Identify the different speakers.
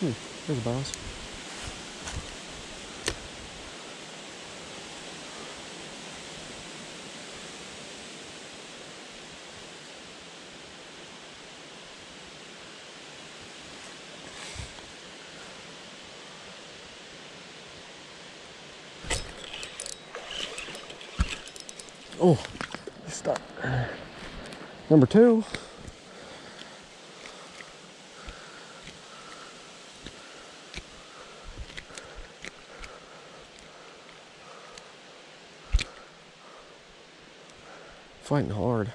Speaker 1: Hmm, there's a boss. Oh, stop. Number two. Fighting hard.